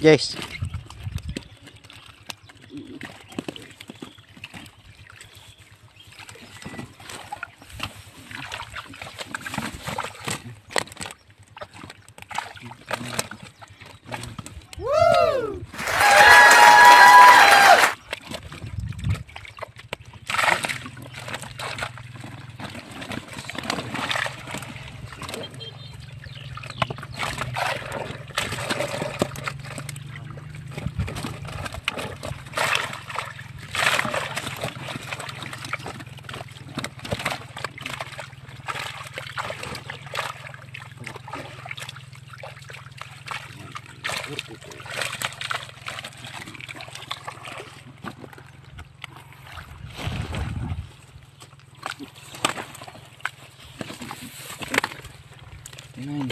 Yes. Ayan.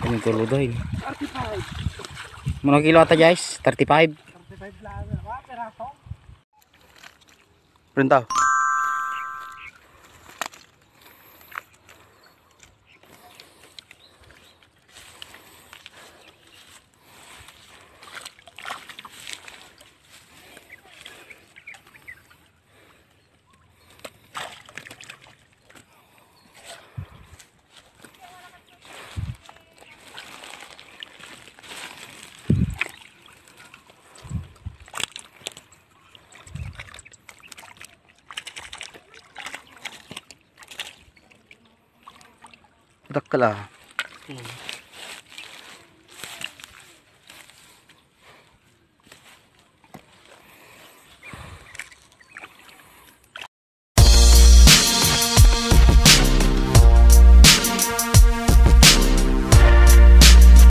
Kaming kuludoy. 35. Mga kilo ata guys? 35. 35 lang. perintah. दक्कला। हम्म।